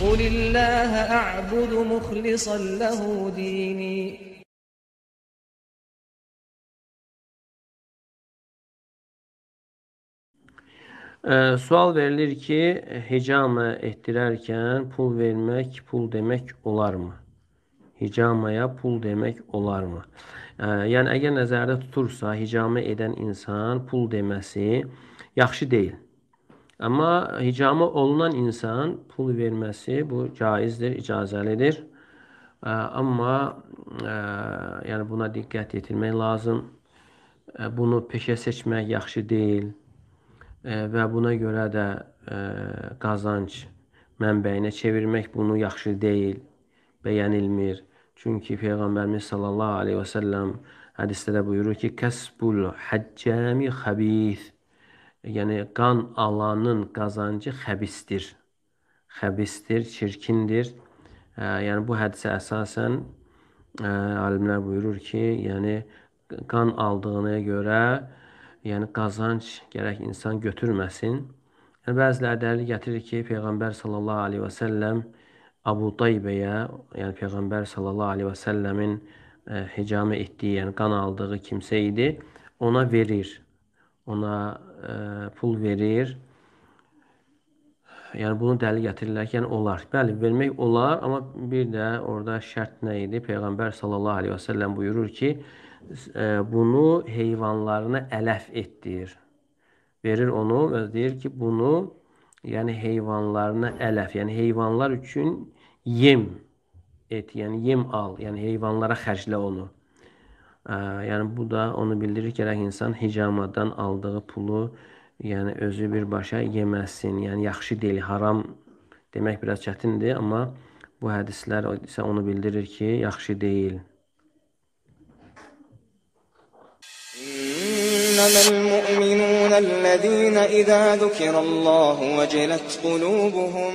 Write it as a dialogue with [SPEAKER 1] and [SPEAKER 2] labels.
[SPEAKER 1] قل الله أعبد مخلصا له ديني
[SPEAKER 2] Ee, sual verilir ki, hicamə etdirərkən pul vermək, pul demək olarmı? Hicamaya pul demək olarmı? Ee, yəni, əgər nəzərdə tutursa, hicamə edən insan pul deməsi yaxşı deyil. Amma hicamə olunan insan pul verməsi bu caizdir, icazəlidir. Amma yəni buna diqqət yetirmək lazım. Bunu peşə seçmək yaxşı deyil və buna görə də qazanc mənbəyinə çevirmək bunu yaxşı deyil, bəyənilmir. Çünki Peyğəmbərimiz sallallahu aleyhi və səlləm hədislərdə buyurur ki, kəsbul həccəmi xəbis. Yəni, qan alanın qazancı xəbistir. Xəbistir, çirkindir. Ə, yəni, bu hədisə əsasən ə, alimlər buyurur ki, yəni, qan aldığına görə yəni qazanc gərək insan götürməsin. Yəni, bəziləri dəlil gətirir ki, Peyğəmbər sallallahu aleyhi və səlləm Abu Taybəyə, yəni Peyğəmbər sallallahu aleyhi və səlləmin ə, hicamə etdiyi, yəni qan aldığı kimsə idi. Ona verir. Ona ə, pul verir. Yəni bunu dəlil gətirirlər ki, yəni olar. Bəli, vermək olar, amma bir də orada şərt nə idi? Peyğəmbər sallallahu aleyhi və səlləm buyurur ki, bunu heyvanlarına ələf etdir. Verir onu və deyir ki, bunu yəni heyvanlarına ələf, yəni heyvanlar üçün yem et, yəni yem al, yəni heyvanlara xərclə onu. Yəni bu da onu bildirir ki, gərək insan hicamadan aldığı pulu yəni özü birbaşa yeməsin. Yəni yaxşı deyil, haram demək biraz çətindir, amma bu hədislər isə onu bildirir ki, yaxşı deyil.
[SPEAKER 3] إنما المؤمنون الذين إذا ذكر الله وجلت قلوبهم